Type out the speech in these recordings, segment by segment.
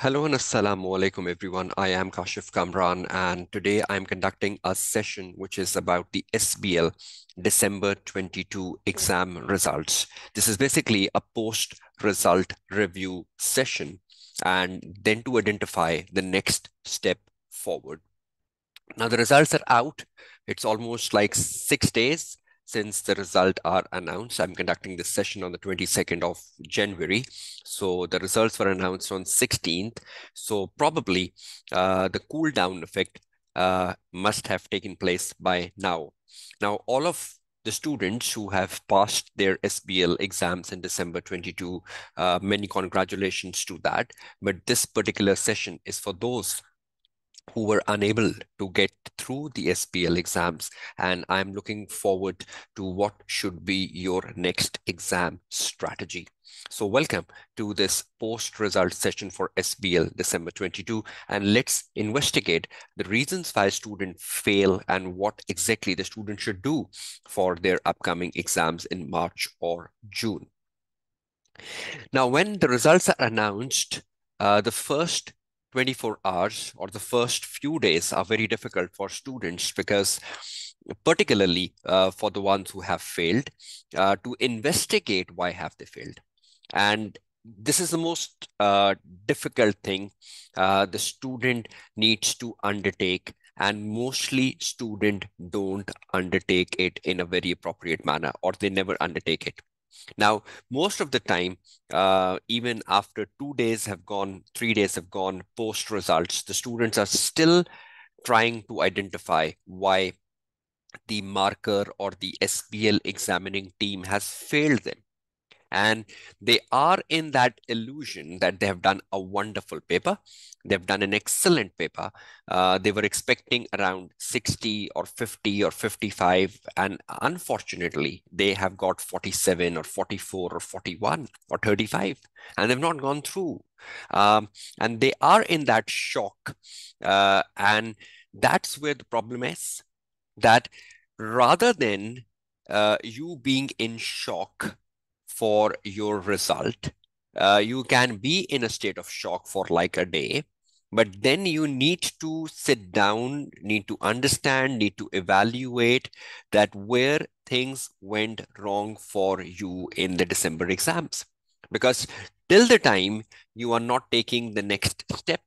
Hello and assalamu alaikum everyone. I am Kashif Kamran and today I'm conducting a session which is about the SBL December 22 exam results. This is basically a post-result review session and then to identify the next step forward. Now the results are out. It's almost like six days since the result are announced. I'm conducting this session on the 22nd of January. So the results were announced on 16th. So probably uh, the cool down effect uh, must have taken place by now. Now, all of the students who have passed their SBL exams in December 22, uh, many congratulations to that. But this particular session is for those who were unable to get through the SBL exams. And I'm looking forward to what should be your next exam strategy. So welcome to this post-result session for SBL December 22. And let's investigate the reasons why students fail and what exactly the student should do for their upcoming exams in March or June. Now, when the results are announced, uh, the first 24 hours or the first few days are very difficult for students because particularly uh, for the ones who have failed uh, to investigate why have they failed. And this is the most uh, difficult thing uh, the student needs to undertake and mostly student don't undertake it in a very appropriate manner or they never undertake it now, most of the time, uh, even after two days have gone, three days have gone post results, the students are still trying to identify why the marker or the SBL examining team has failed them. And they are in that illusion that they have done a wonderful paper they've done an excellent paper uh, they were expecting around 60 or 50 or 55 and unfortunately they have got 47 or 44 or 41 or 35 and they've not gone through um, and they are in that shock uh, and that's where the problem is that rather than uh, you being in shock for your result. Uh, you can be in a state of shock for like a day, but then you need to sit down, need to understand, need to evaluate that where things went wrong for you in the December exams. Because till the time you are not taking the next step,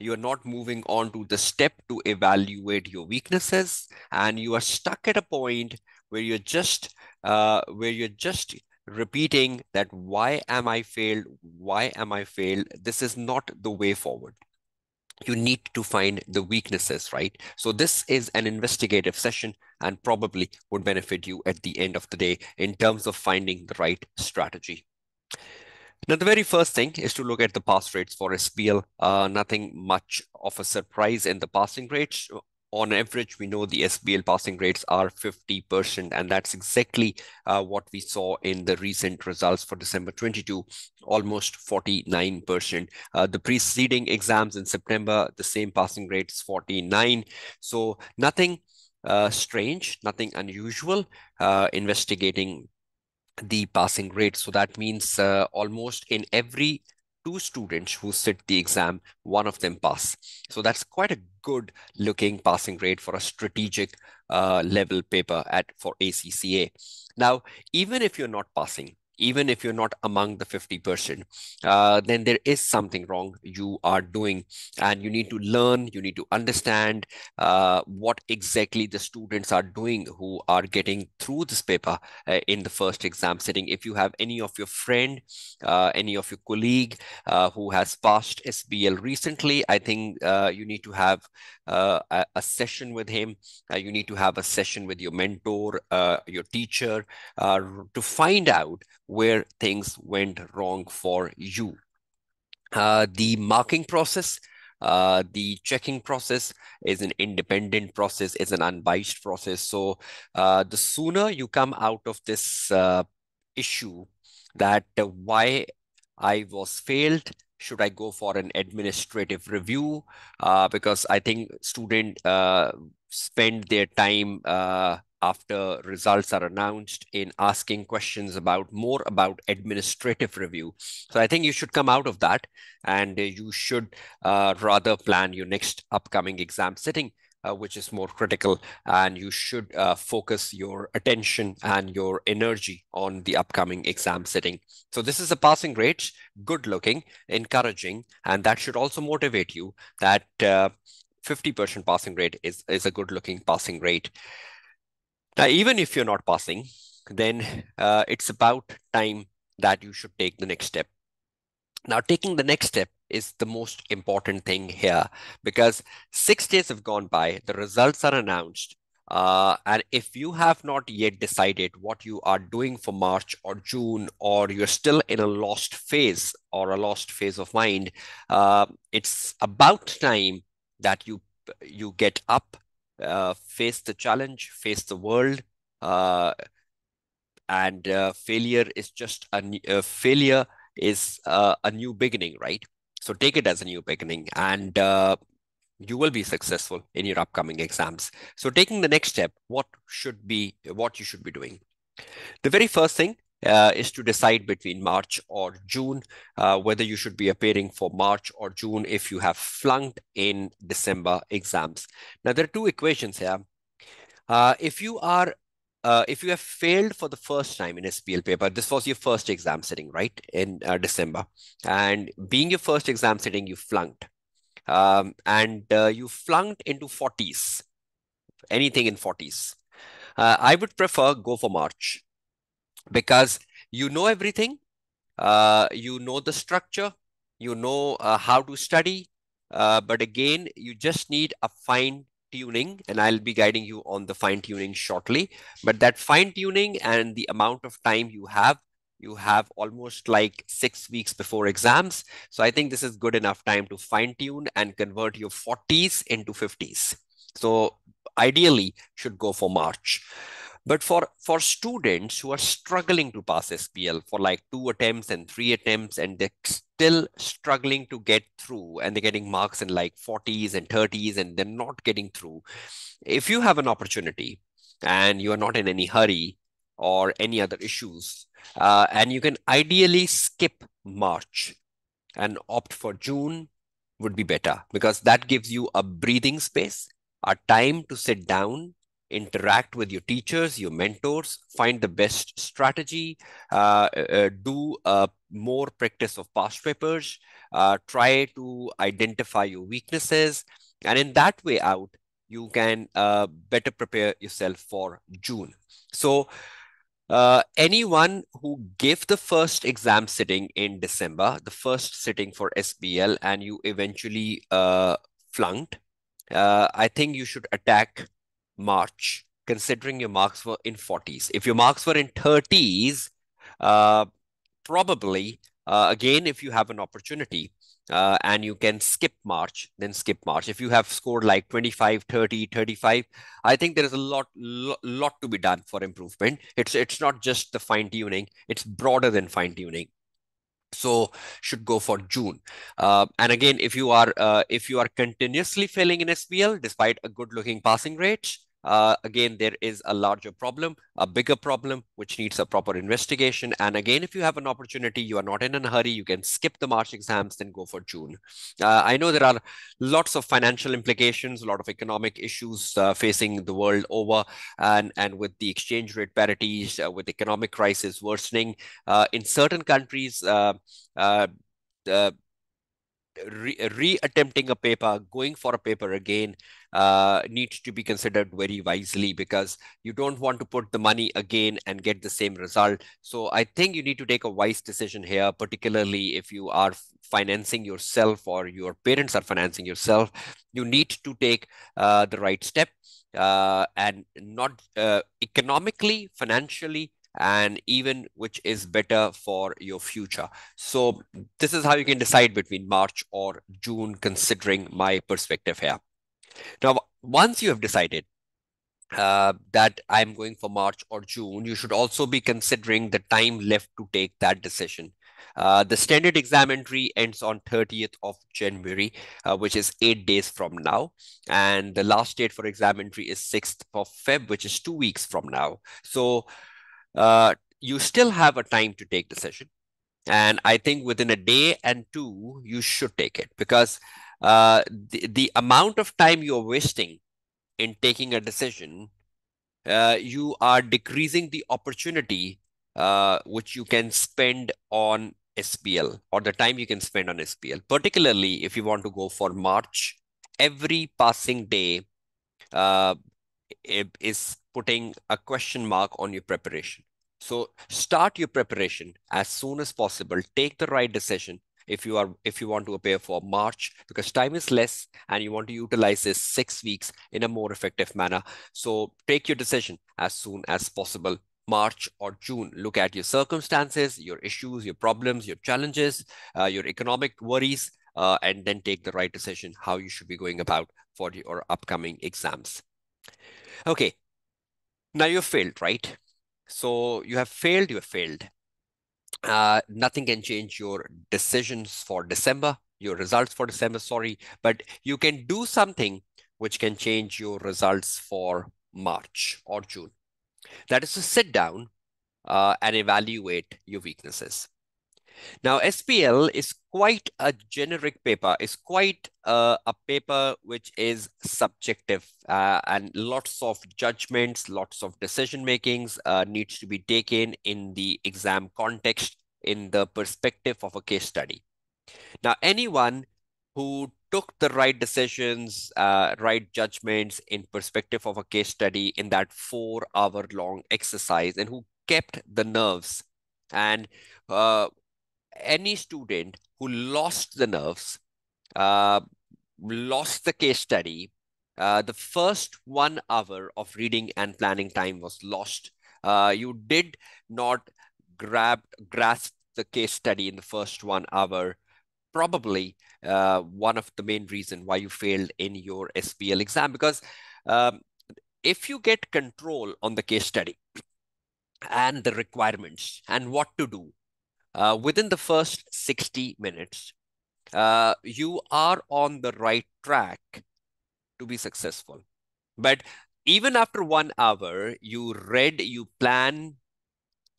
you are not moving on to the step to evaluate your weaknesses, and you are stuck at a point where you're just uh, where you're just repeating that why am I failed? Why am I failed? This is not the way forward. You need to find the weaknesses, right? So this is an investigative session and probably would benefit you at the end of the day in terms of finding the right strategy. Now, the very first thing is to look at the pass rates for SBL. Uh, nothing much of a surprise in the passing rates on average, we know the SBL passing rates are 50%, and that's exactly uh, what we saw in the recent results for December 22, almost 49%. Uh, the preceding exams in September, the same passing rates, 49. So nothing uh, strange, nothing unusual, uh, investigating the passing rate. So that means uh, almost in every two students who sit the exam, one of them pass. So that's quite a good looking passing grade for a strategic uh, level paper at for ACCA. Now, even if you're not passing, even if you're not among the 50%, uh, then there is something wrong you are doing. And you need to learn, you need to understand uh, what exactly the students are doing who are getting through this paper uh, in the first exam sitting. If you have any of your friend, uh, any of your colleague uh, who has passed SBL recently, I think uh, you need to have a, a, session with him. you need to have a session with your mentor, your teacher, to find out where things went wrong for you. Uh, the marking process, uh, the checking process is an independent process, is an unbiased process. So uh, the sooner you come out of this uh, issue that why I was failed, should I go for an administrative review? Uh, because I think student uh, spend their time after results are announced in asking questions about more about administrative review. So I think you should come out of that and you should uh, rather plan your next upcoming exam sitting uh, which is more critical and you should uh, focus your attention and your energy on the upcoming exam sitting. So this is a passing rate, good looking, encouraging, and that should also motivate you that 50% uh, passing rate is, is a good looking passing rate. Now, even if you're not passing, then uh, it's about time that you should take the next step. Now, taking the next step is the most important thing here because six days have gone by, the results are announced. Uh, and if you have not yet decided what you are doing for March or June, or you're still in a lost phase or a lost phase of mind, uh, it's about time that you you get up, uh, face the challenge, face the world, uh, and uh, failure is just a, a failure is uh, a new beginning, right? So take it as a new beginning and uh, you will be successful in your upcoming exams. So taking the next step, what should be what you should be doing? The very first thing uh, is to decide between March or June uh, whether you should be appearing for March or June if you have flunked in December exams. Now there are two equations here. Uh, if you are uh, if you have failed for the first time in SBL paper, this was your first exam sitting, right, in uh, December, and being your first exam sitting, you flunked, um, and uh, you flunked into 40s, anything in 40s. Uh, I would prefer go for March because you know everything, uh, you know the structure, you know uh, how to study, but again, you just need a fine tuning and I'll be guiding you on the fine tuning shortly. But that fine tuning and the amount of time you have, you have almost like six weeks before exams. So I think this is good enough time to fine tune and convert your 40s into 50s. So ideally should go for March. But for, for students who are struggling to pass SBL for like two attempts and three attempts, and they're still struggling to get through, and they're getting marks in like 40s and 30s, and they're not getting through. If you have an opportunity and you are not in any hurry or any other issues, uh, and you can ideally skip March and opt for June would be better because that gives you a breathing space, a time to sit down interact with your teachers, your mentors, find the best strategy, uh, uh, do uh, more practice of past papers, uh, try to identify your weaknesses, and in that way out, you can uh, better prepare yourself for June. So uh, anyone who gave the first exam sitting in December, the first sitting for SBL, and you eventually flunked, I think you should attack March, considering your marks were in 40s. If your marks were in 30s, uh, probably, uh, again, if you have an opportunity uh, and you can skip March, then skip March. If you have scored like 25, 30, 35, I think there is a lot, lot, lot to be done for improvement. It's, it's not just the fine tuning, it's broader than fine tuning so should go for june. Uh, and again if you are uh, if you are continuously failing in sbl despite a good looking passing rate uh, again, there is a larger problem, a bigger problem, which needs a proper investigation. And again, if you have an opportunity, you are not in a hurry, you can skip the March exams, then go for June. Uh, I know there are lots of financial implications, a lot of economic issues uh, facing the world over, and, and with the exchange rate parities, uh, with economic crisis worsening, uh, in certain countries, uh, re- attempting a paper, going for a paper again, uh, needs to be considered very wisely because you don't want to put the money again and get the same result. So I think you need to take a wise decision here, particularly if you are financing yourself or your parents are financing yourself. You need to take uh, the right step uh, and not uh, economically, financially, and even which is better for your future. So this is how you can decide between March or June, considering my perspective here. Now, once you have decided uh, that I'm going for March or June, you should also be considering the time left to take that decision. Uh, the standard exam entry ends on 30th of January, uh, which is eight days from now. And the last date for exam entry is 6th of Feb, which is two weeks from now. So uh, you still have a time to take decision. And I think within a day and two, you should take it because uh, the, the amount of time you're wasting in taking a decision, uh, you are decreasing the opportunity uh, which you can spend on SBL or the time you can spend on SBL, particularly if you want to go for March, every passing day uh, is putting a question mark on your preparation. So start your preparation as soon as possible. Take the right decision if you are if you want to appear for March because time is less and you want to utilize this six weeks in a more effective manner. So take your decision as soon as possible. March or June. Look at your circumstances, your issues, your problems, your challenges, uh, your economic worries, uh, and then take the right decision how you should be going about for your upcoming exams. Okay, now you've failed, right? So you have failed, you have failed. Uh, nothing can change your decisions for December, your results for December, sorry, but you can do something which can change your results for March or June. That is to sit down uh, and evaluate your weaknesses. Now, SBL is quite a generic paper. It's quite uh, a paper which is subjective uh, and lots of judgments, lots of decision makings uh, needs to be taken in the exam context in the perspective of a case study. Now, anyone who took the right decisions, uh, right judgments in perspective of a case study in that four hour long exercise and who kept the nerves. And uh, any student who lost the nerves, uh, lost the case study, uh, the first one hour of reading and planning time was lost. Uh, you did not grab grasp the case study in the first one hour probably uh, one of the main reason why you failed in your SBL exam because um, if you get control on the case study and the requirements and what to do uh, within the first 60 minutes, uh, you are on the right track to be successful. But even after one hour, you read, you plan,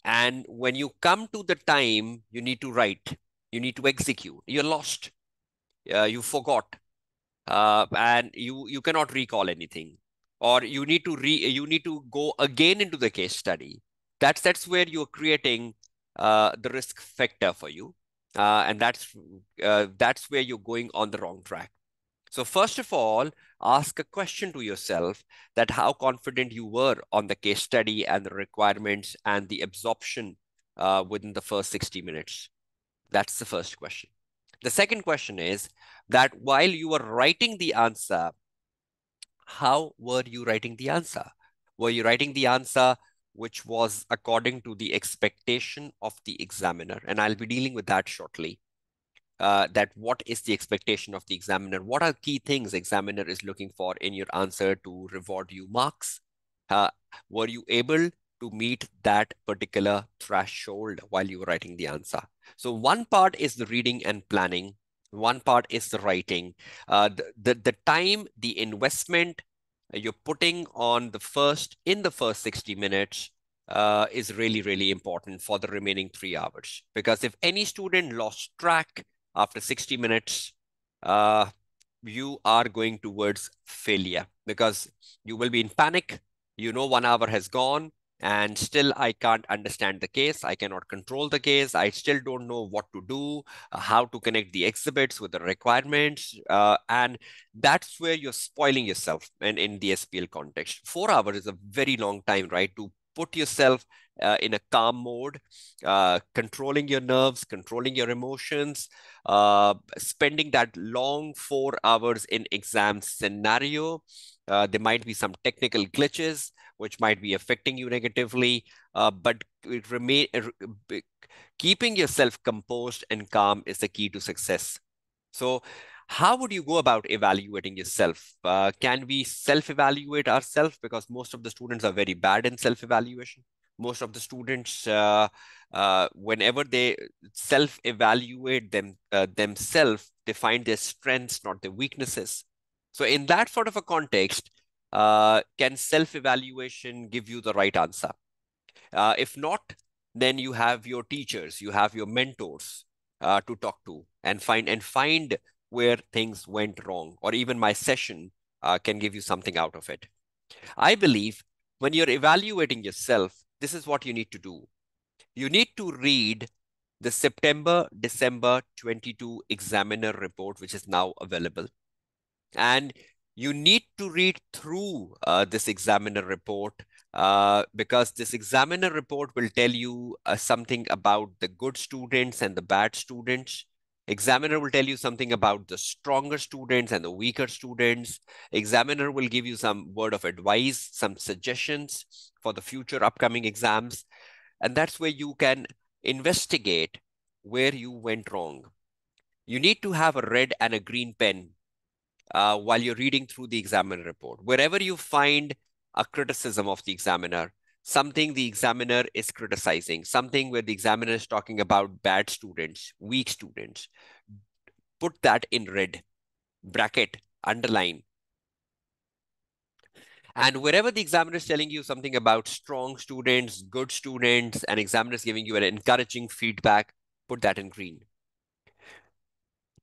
and when you come to the time you need to write, you need to execute. You're lost. Uh, you forgot. Uh, and you you cannot recall anything. Or you need to re you need to go again into the case study. That's that's where you're creating the risk factor for you. Uh, and that's uh, that's where you're going on the wrong track. So first of all, ask a question to yourself that how confident you were on the case study and the requirements and the absorption uh, within the first 60 minutes. That's the first question. The second question is that while you were writing the answer, how were you writing the answer? Were you writing the answer which was according to the expectation of the examiner? And I'll be dealing with that shortly. Uh, that what is the expectation of the examiner? What are key things examiner is looking for in your answer to reward you marks? Uh, were you able to meet that particular threshold while you were writing the answer. So one part is the reading and planning. One part is the writing. Uh, the, the, the time, the investment you're putting on the first, in the first 60 minutes uh, is really, really important for the remaining three hours. Because if any student lost track after 60 minutes, uh, you are going towards failure because you will be in panic. You know, one hour has gone and still I can't understand the case. I cannot control the case. I still don't know what to do, uh, how to connect the exhibits with the requirements. Uh, and that's where you're spoiling yourself and in the SBL context. Four hours is a very long time, right? To put yourself uh, in a calm mode, uh, controlling your nerves, controlling your emotions, uh, spending that long four hours in exam scenario. Uh, there might be some technical glitches which might be affecting you negatively. Uh, but it remain uh, keeping yourself composed and calm is the key to success. So how would you go about evaluating yourself? Uh, can we self-evaluate ourselves? Because most of the students are very bad in self-evaluation. most of the students, uh, whenever they self-evaluate them themselves, they find their strengths, not their weaknesses. So in that sort of a context, uh, can self-evaluation give you the right answer? Uh, if not, then you have your teachers, you have your mentors uh, to talk to and find and find where things went wrong, or even my session uh, can give you something out of it. I believe when you're evaluating yourself, this is what you need to do. You need to read the September December 22 examiner report, which is now available. And you need to read through uh, this examiner report uh, because this examiner report will tell you uh, something about the good students and the bad students. Examiner will tell you something about the stronger students and the weaker students. Examiner will give you some word of advice, some suggestions for the future upcoming exams. And that's where you can investigate where you went wrong. You need to have a red and a green pen uh, while you're reading through the examiner report. Wherever you find a criticism of the examiner, something the examiner is criticizing, something where the examiner is talking about bad students, weak students, put that in red, bracket, underline. And wherever the examiner is telling you something about strong students, good students, and examiner is giving you an encouraging feedback, put that in green.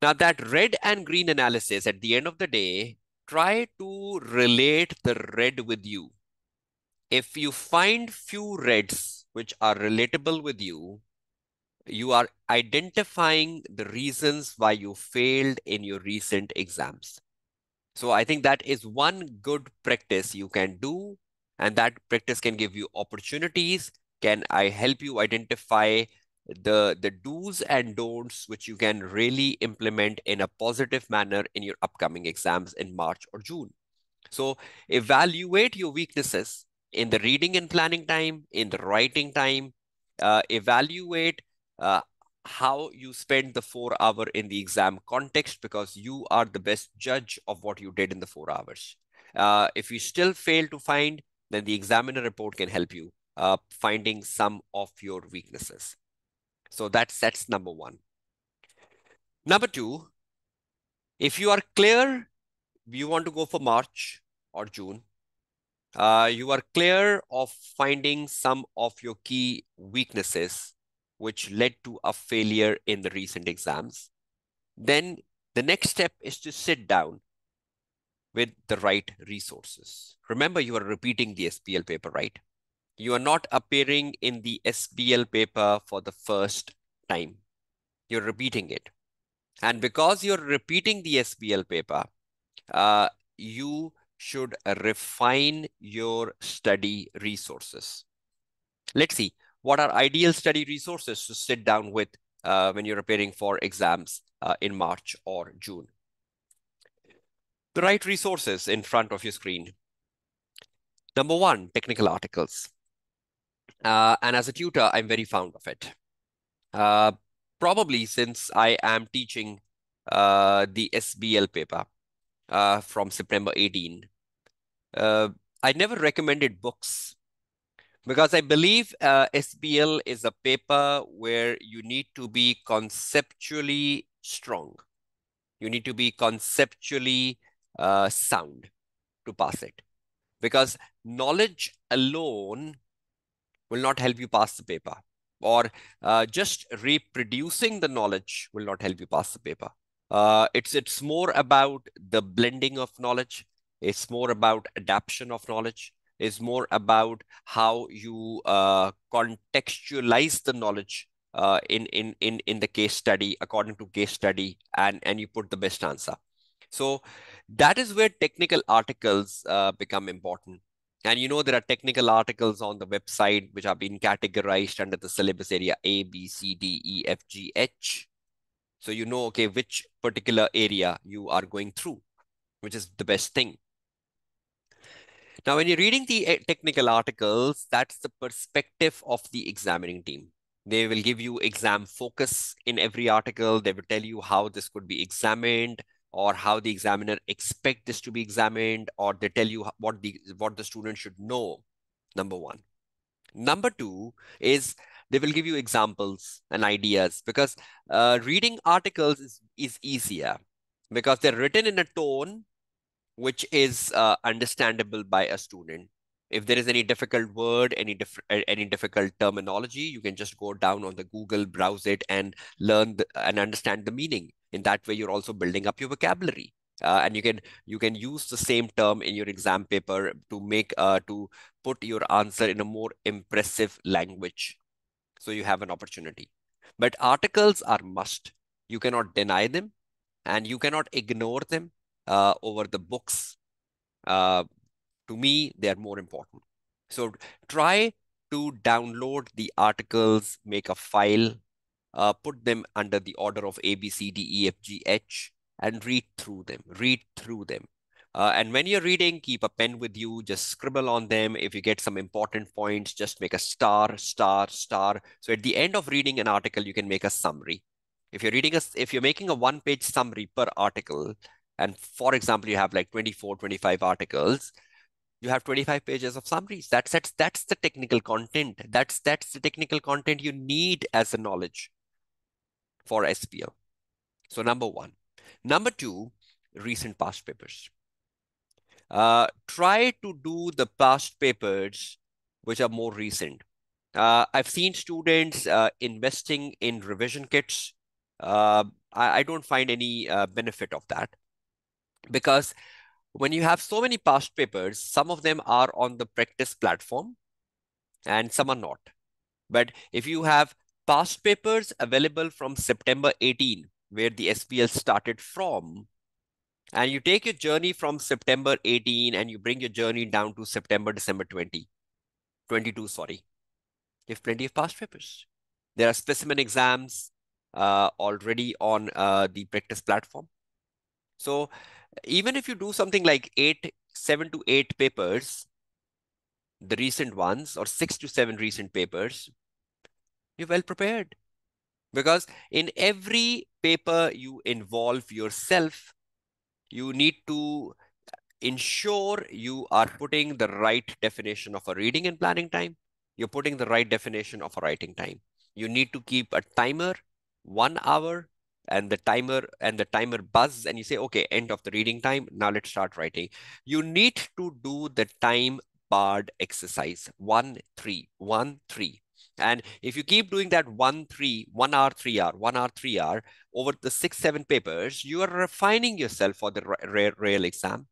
Now that red and green analysis at the end of the day, try to relate the red with you. If you find few reds which are relatable with you, you are identifying the reasons why you failed in your recent exams. So I think that is one good practice you can do. And that practice can give you opportunities. Can I help you identify the the do's and don'ts which you can really implement in a positive manner in your upcoming exams in March or June. So evaluate your weaknesses in the reading and planning time, in the writing time, uh, evaluate uh, how you spend the four hour in the exam context because you are the best judge of what you did in the four hours. Uh, if you still fail to find, then the examiner report can help you uh, finding some of your weaknesses. So that's, that's number one. Number two, if you are clear, you want to go for March or June, uh, you are clear of finding some of your key weaknesses which led to a failure in the recent exams, then the next step is to sit down with the right resources. Remember, you are repeating the SBL paper, right? You are not appearing in the SBL paper for the first time. You're repeating it. And because you're repeating the SBL paper, uh, you should refine your study resources. Let's see, what are ideal study resources to sit down with uh, when you're preparing for exams uh, in March or June? The right resources in front of your screen. Number one, technical articles. Uh, and as a tutor, I'm very fond of it. Uh, probably since I am teaching uh, the SBL paper uh, from September 18. Uh, I never recommended books because I believe uh, SBL is a paper where you need to be conceptually strong. You need to be conceptually sound to pass it because knowledge alone will not help you pass the paper or uh, just reproducing the knowledge will not help you pass the paper. Uh, it's it's more about the blending of knowledge. It's more about adaptation of knowledge. It's more about how you uh, contextualize the knowledge uh, in in in in the case study according to case study, and and you put the best answer. So that is where technical articles uh, become important. And you know, there are technical articles on the website which have been categorized under the syllabus area A, B, C, D, E, F, G, H. So you know, okay, which particular area you are going through, which is the best thing. Now, when you're reading the eh, technical articles, that's the perspective of the examining team. They will give you exam focus in every article. They will tell you how this could be examined, or how the examiner expect this to be examined or they tell you what the what the student should know number one Number two is they will give you examples and ideas because uh, reading articles is, is easier because they're written in a tone which is uh, understandable by a student. If there is any difficult word, any diff any difficult terminology, you can just go down on the Google, browse it, and learn the, and understand the meaning. In that way, you're also building up your vocabulary. Uh, and you can you can use the same term in your exam paper to make uh, to put your answer in a more impressive language. So you have an opportunity. But articles are must. You cannot deny them and you cannot ignore them uh, over the books. Uh, to me they are more important. So try to download the articles make a file uh, put them under the order of a b c d e f g h and read through them, read through them. Uh, and when you're reading, keep a pen with you, just scribble on them. If you get some important points, just make a star, star, star. So at the end of reading an article, you can make a summary. If you're reading a, if you're making a one page summary per article, and for example, you have like 24, 25 articles, you have 25 pages of summaries. That's, that's, that's the technical content. That's, that's the technical content you need as a knowledge for SBL. So number one. Number two, recent past papers. Uh, try to do the past papers which are more recent. Uh, I've seen students uh, investing in revision kits. Uh, I, I, don't find any uh, benefit of that because when you have so many past papers, some of them are on the practice platform and some are not. But if you have past papers available from September 18 where the SBL started from. And you take your journey from September 18 and you bring your journey down to September, December 20, 22, sorry. You have plenty of past papers. There are specimen exams uh, already on uh, the practice platform. So even if you do something like eight, seven to eight papers, the recent ones, or six to seven recent papers, you're well prepared. Because in every paper you involve yourself, you need to ensure you are putting the right definition of a reading and planning time. You're putting the right definition of a writing time. You need to keep a timer, one hour, and the timer and the timer buzz and you say, okay, end of the reading time. Now let's start writing. You need to do the time barred exercise. One, three, one, three. And if you keep doing that one, three, one hour, three hour, one hour, three hour over the six, seven papers, you are refining yourself for the real exam.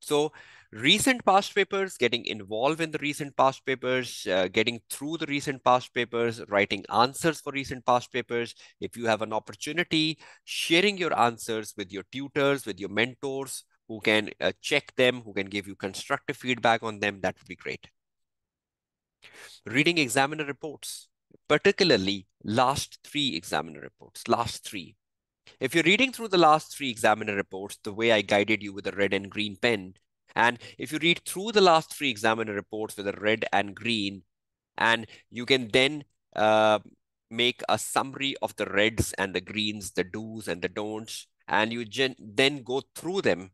So recent past papers, getting involved in the recent past papers, uh, getting through the recent past papers, writing answers for recent past papers. If you have an opportunity, sharing your answers with your tutors, with your mentors, who can uh, check them, who can give you constructive feedback on them, that would be great reading examiner reports, particularly last three examiner reports, last three. If you're reading through the last three examiner reports, the way I guided you with a red and green pen, and if you read through the last three examiner reports with a red and green, and you can then uh, make a summary of the reds and the greens, the do's and the don'ts, and you then go through them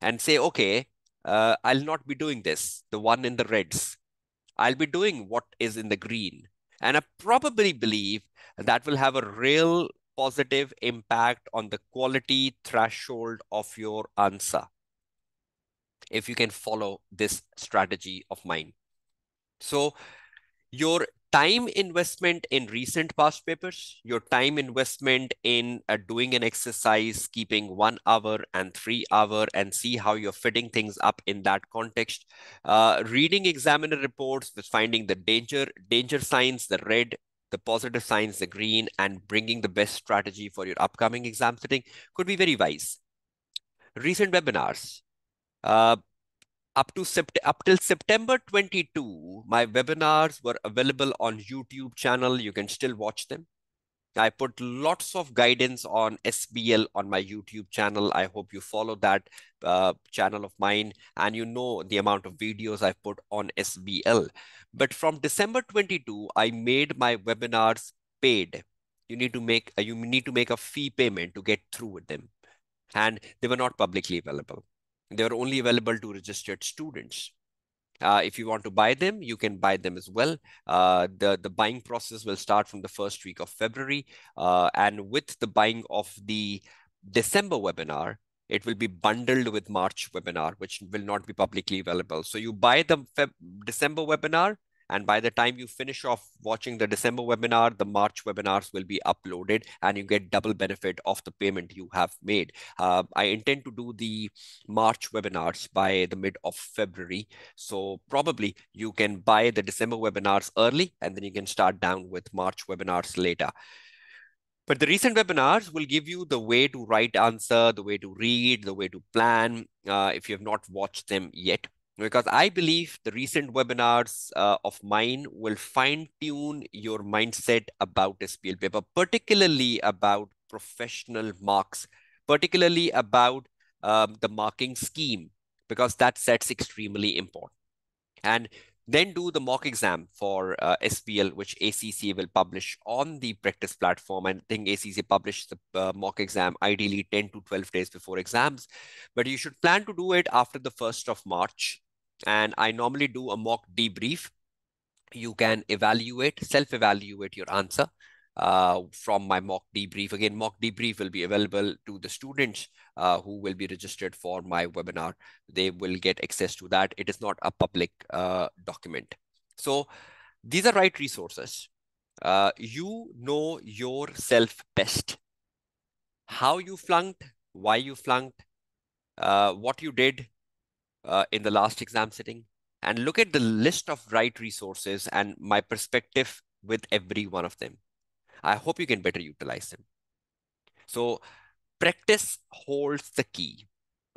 and say, okay, uh, I'll not be doing this, the one in the reds. I'll be doing what is in the green. And I probably believe that will have a real positive impact on the quality threshold of your answer if you can follow this strategy of mine. So your time investment in recent past papers, your time investment in uh, doing an exercise, keeping one hour and three hour and see how you're fitting things up in that context. Uh, reading examiner reports with finding the danger, danger signs, the red, the positive signs, the green, and bringing the best strategy for your upcoming exam sitting could be very wise. Recent webinars. Uh, up to sept up till September 22, my webinars were available on YouTube channel. You can still watch them. I put lots of guidance on SBL on my YouTube channel. I hope you follow that uh, channel of mine and you know the amount of videos I put on SBL. But from December 22, I made my webinars paid. You need to make you need to make a fee payment to get through with them. And they were not publicly available. They are only available to registered students. Uh, if you want to buy them, you can buy them as well. Uh, the, the buying process will start from the first week of February. Uh, and with the buying of the December webinar, it will be bundled with March webinar, which will not be publicly available. So you buy the Feb December webinar, and by the time you finish off watching the December webinar, the March webinars will be uploaded and you get double benefit of the payment you have made. Uh, I intend to do the March webinars by the mid of February. So probably you can buy the December webinars early and then you can start down with March webinars later. But the recent webinars will give you the way to write answer, the way to read, the way to plan, uh, if you have not watched them yet. Because I believe the recent webinars uh, of mine will fine tune your mindset about SBL paper, particularly about professional marks, particularly about um, the marking scheme, because that sets extremely important. And then do the mock exam for uh, SBL, which ACC will publish on the practice platform. And I think ACCA published the uh, mock exam ideally 10 to 12 days before exams, but you should plan to do it after the 1st of March. And I normally do a mock debrief. You can evaluate, self-evaluate your answer uh, from my mock debrief. Again, mock debrief will be available to the students uh, who will be registered for my webinar. They will get access to that. It is not a public uh, document. So these are right resources. Uh, you know yourself best. How you flunked, why you flunked, uh, what you did uh, in the last exam sitting, and look at the list of right resources and my perspective with every one of them. I hope you can better utilize them. So practice holds the key.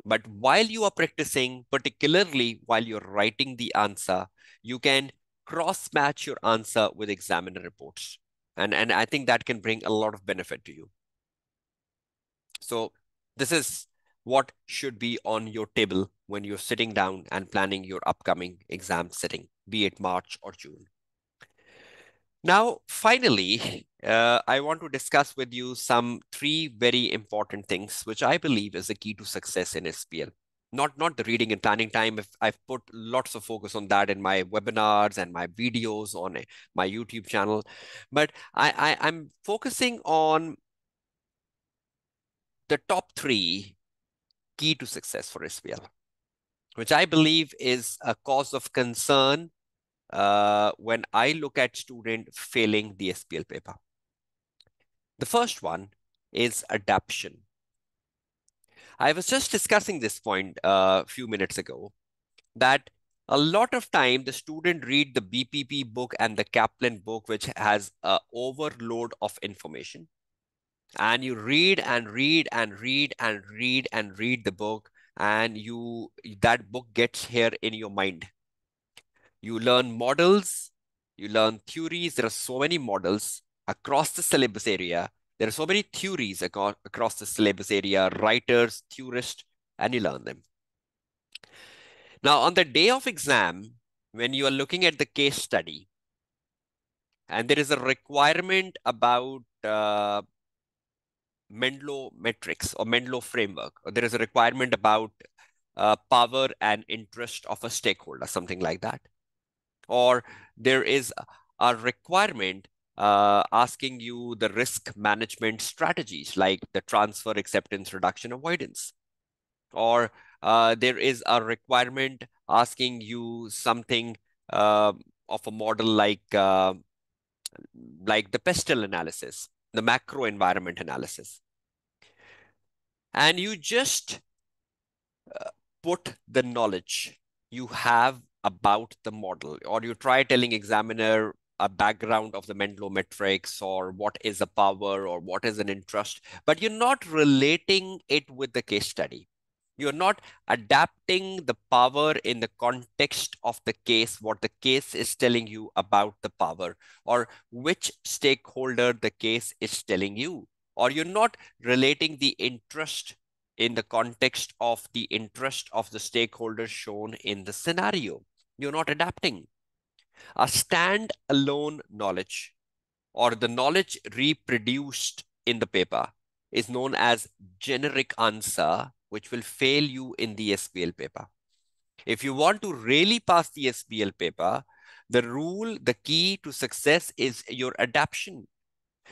But while you are practicing, particularly while you're writing the answer, you can cross-match your answer with examiner reports. And, and I think that can bring a lot of benefit to you. So this is what should be on your table when you're sitting down and planning your upcoming exam sitting, be it March or June. Now, finally, uh, I want to discuss with you some three very important things, which I believe is the key to success in SBL. Not, not the reading and planning time. If I've put lots of focus on that in my webinars and my videos on my YouTube channel, but I, I, I'm focusing on the top three key to success for SBL, which I believe is a cause of concern uh, when I look at student failing the SBL paper. The first one is adaptation. I was just discussing this point a uh, few minutes ago, that a lot of time the student read the BPP book and the Kaplan book, which has a overload of information. And you read and read and read and read and read the book, and you that book gets here in your mind you learn models, you learn theories. There are so many models across the syllabus area. There are so many theories across the syllabus area, writers, theorists, and you learn them. Now, on the day of exam, when you are looking at the case study, and there is a requirement about uh, Mendelow matrix or Mendelow framework, there is a requirement about uh, power and interest of a stakeholder, something like that. Or there is a requirement uh, asking you the risk management strategies like the transfer, acceptance, reduction, avoidance. Or uh, there is a requirement asking you something uh, of a model like, uh, like the pestle analysis, the macro environment analysis. And you just uh, put the knowledge you have about the model or you try telling examiner a background of the Mendelow matrix or what is a power or what is an interest, but you're not relating it with the case study. You're not adapting the power in the context of the case, what the case is telling you about the power or which stakeholder the case is telling you, or you're not relating the interest in the context of the interest of the stakeholders shown in the scenario. You're not adapting. A stand-alone knowledge or the knowledge reproduced in the paper is known as generic answer, which will fail you in the SBL paper. If you want to really pass the SBL paper, the rule, the key to success is your adaptation.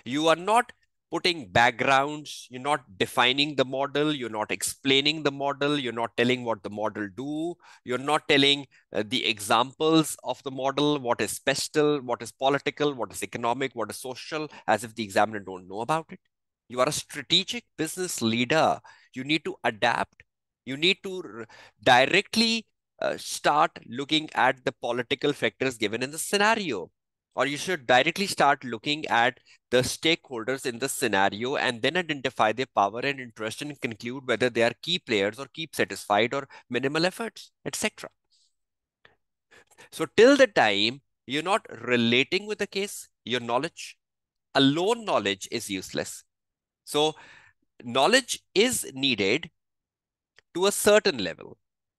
You are not putting backgrounds, you're not defining the model, you're not explaining the model, you're not telling what the model do, you're not telling uh, the examples of the model, what is special, what is political, what is economic, what is social, as if the examiner don't know about it. You are a strategic business leader. You need to adapt. You need to directly uh, start looking at the political factors given in the scenario. Or you should directly start looking at the stakeholders in the scenario and then identify their power and interest and conclude whether they are key players or keep satisfied or minimal efforts, etc. So till the time you're not relating with the case, your knowledge, alone knowledge is useless. So knowledge is needed to a certain level,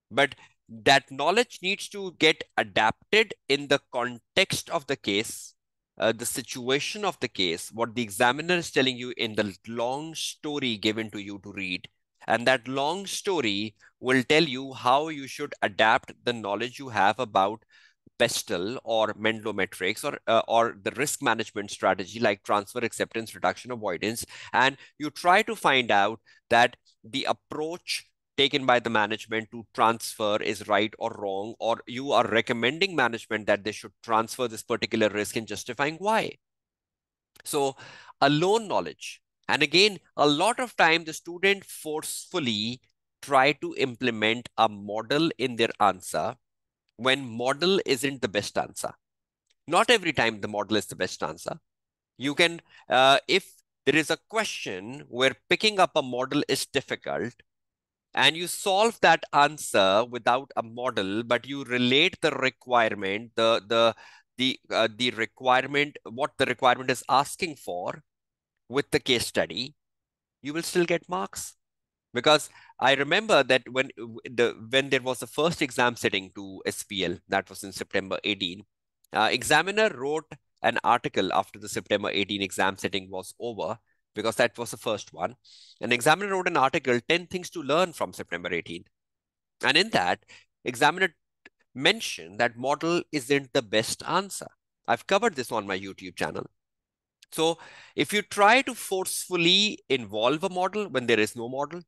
but that knowledge needs to get adapted in the context of the case, uh, the situation of the case, what the examiner is telling you in the long story given to you to read. And that long story will tell you how you should adapt the knowledge you have about PESTEL or Mendelow matrix or uh, or the risk management strategy like transfer acceptance reduction avoidance and you try to find out that the approach taken by the management to transfer is right or wrong, or you are recommending management that they should transfer this particular risk and justifying why. So alone knowledge. And again, a lot of time the student forcefully try to implement a model in their answer when model isn't the best answer. Not every time the model is the best answer. You can, uh, if there is a question where picking up a model is difficult, and you solve that answer without a model, but you relate the requirement, the the the uh, the requirement, what the requirement is asking for with the case study, you will still get marks. Because I remember that when the when there was the first exam sitting to SBL that was in September 18, uh, examiner wrote an article after the September 18 exam sitting was over because that was the first one. An examiner wrote an article, 10 things to learn from September 18, And in that, examiner mentioned that model isn't the best answer. I've covered this on my YouTube channel. So if you try to forcefully involve a model when there is no model,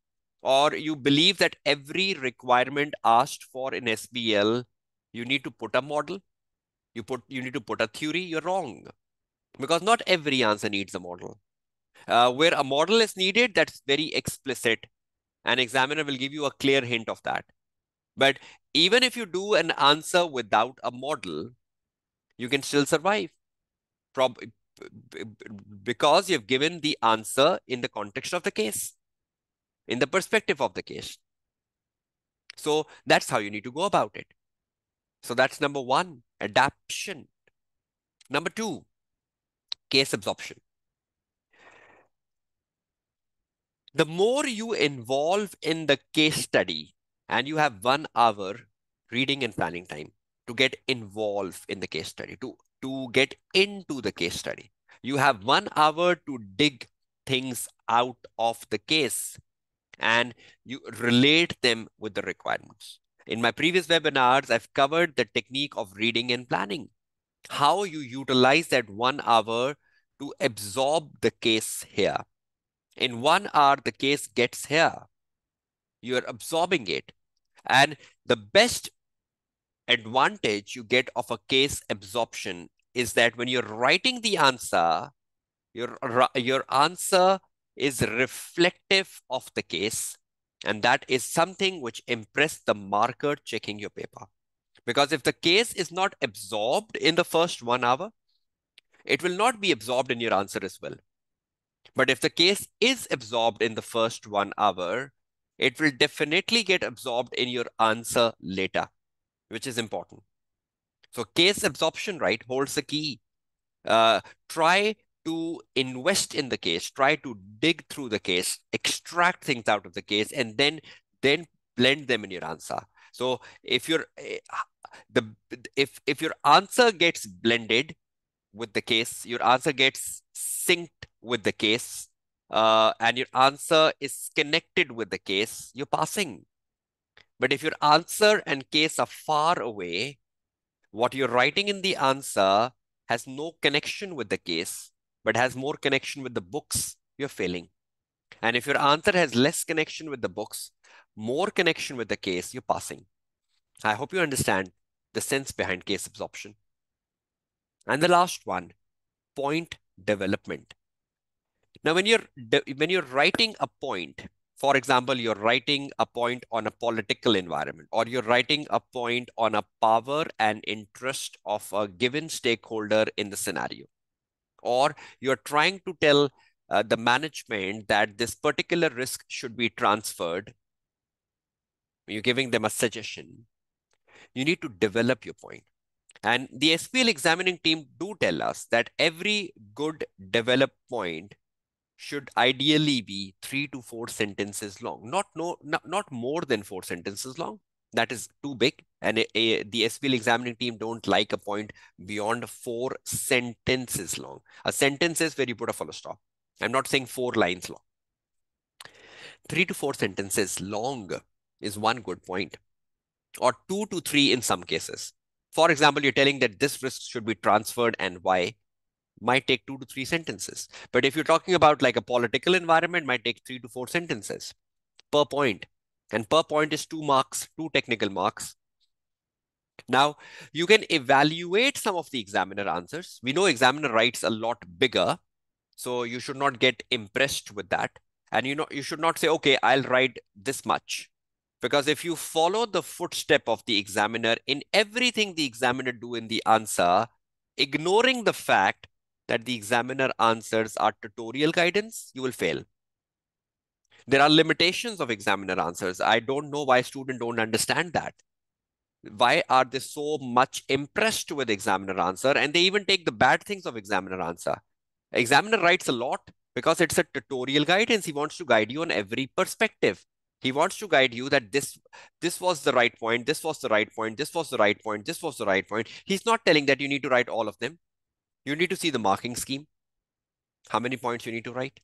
or you believe that every requirement asked for in SBL, you need to put a model, you put you need to put a theory, you're wrong. Because not every answer needs a model. Uh, where a model is needed, that's very explicit. An examiner will give you a clear hint of that. But even if you do an answer without a model, you can still survive. Prob because you've given the answer in the context of the case, in the perspective of the case. So that's how you need to go about it. So that's number one, adaptation. Number two, case absorption. the more you involve in the case study and you have one hour reading and planning time to get involved in the case study, to, to get into the case study. You have one hour to dig things out of the case and you relate them with the requirements. In my previous webinars, I've covered the technique of reading and planning, how you utilize that one hour to absorb the case here. In one hour, the case gets here. You're absorbing it. And the best advantage you get of a case absorption is that when you're writing the answer, your, your answer is reflective of the case. And that is something which impress the marker checking your paper. Because if the case is not absorbed in the first one hour, it will not be absorbed in your answer as well. But if the case is absorbed in the first one hour, it will definitely get absorbed in your answer later, which is important. So case absorption, right, holds the key. Uh, try to invest in the case, try to dig through the case, extract things out of the case, and then then blend them in your answer. So if your eh, the if if your answer gets blended with the case, your answer gets synced with the case uh, and your answer is connected with the case, you're passing. But if your answer and case are far away, what you're writing in the answer has no connection with the case, but has more connection with the books, you're failing. And if your answer has less connection with the books, more connection with the case, you're passing. I hope you understand the sense behind case absorption. And the last one, point development. Now, when you're when you're writing a point, for example, you're writing a point on a political environment, or you're writing a point on a power and interest of a given stakeholder in the scenario, or you're trying to tell uh, the management that this particular risk should be transferred. You're giving them a suggestion. You need to develop your point. And the SBL examining team do tell us that every good developed point should ideally be three to four sentences long, not, no, not, not more than four sentences long. That is too big. And a, a, the SBL examining team don't like a point beyond four sentences long. A sentence is where you put a full stop. I'm not saying four lines long. Three to four sentences long is one good point, or two to three in some cases. For example, you're telling that this risk should be transferred and why might take two to three sentences. But if you're talking about like a political environment, might take three to four sentences per point. And per point is two marks, two technical marks. Now, you can evaluate some of the examiner answers. We know examiner writes a lot bigger, so you should not get impressed with that. And you know, you should not say, okay, I'll write this much. Because if you follow the footstep of the examiner in everything the examiner do in the answer, ignoring the fact that the examiner answers are tutorial guidance, you will fail. There are limitations of examiner answers. I don't know why students don't understand that. Why are they so much impressed with examiner answer and they even take the bad things of examiner answer? Examiner writes a lot because it's a tutorial guidance. He wants to guide you on every perspective. He wants to guide you that this, this was the right point, this was the right point, this was the right point, this was the right point. He's not telling that you need to write all of them. You need to see the marking scheme, how many points you need to write.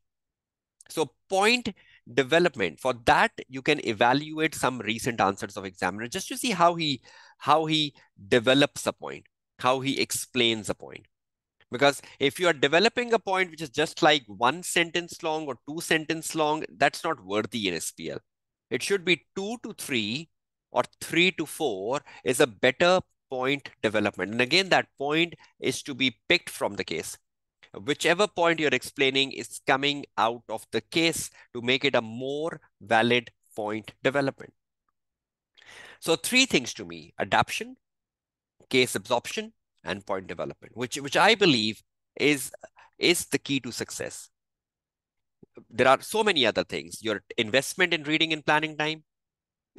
So point development, for that, you can evaluate some recent answers of examiner just to see how he, how he develops a point, how he explains a point. Because if you are developing a point which is just like one sentence long or two sentence long, that's not worthy in SBL. It should be two to three or three to four is a better point development. And again, that point is to be picked from the case. Whichever point you're explaining is coming out of the case to make it a more valid point development. So three things to me, adaptation, case absorption, and point development, which, which I believe is, is the key to success. There are so many other things. Your investment in reading and planning time,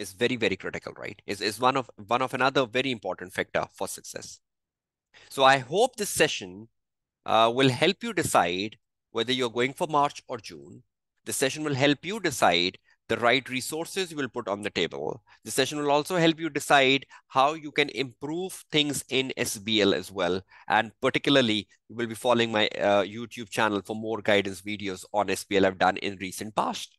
is very, very critical, right? Is, is one of one of another very important factor for success. So I hope this session uh, will help you decide whether you're going for March or June. The session will help you decide the right resources you will put on the table. The session will also help you decide how you can improve things in SBL as well. And particularly, you will be following my uh, YouTube channel for more guidance videos on SBL I've done in recent past.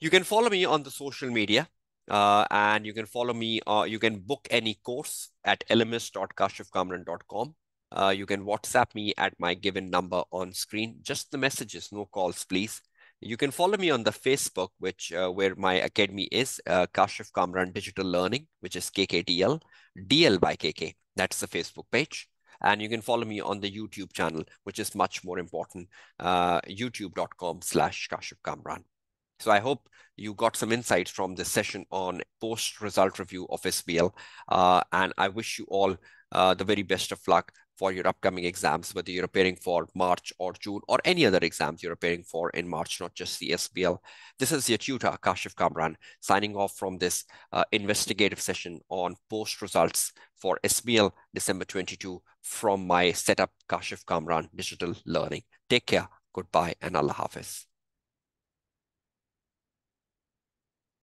You can follow me on the social media. Uh, and you can follow me, uh, you can book any course at lms.kashifkamran.com. Uh, you can WhatsApp me at my given number on screen. Just the messages, no calls, please. You can follow me on the Facebook, which uh, where my academy is, uh, Kashif Kamran Digital Learning, which is KKDL, DL by KK. That's the Facebook page. And you can follow me on the YouTube channel, which is much more important, uh, youtube.com slash Kashif Kamran. So I hope you got some insights from this session on post-result review of SBL. Uh, and I wish you all uh, the very best of luck for your upcoming exams, whether you're preparing for March or June or any other exams you're preparing for in March, not just the SBL. This is your tutor, Kashif Kamran, signing off from this uh, investigative session on post results for SBL December 22 from my setup, Kashif Kamran Digital Learning. Take care, goodbye, and Allah Hafiz.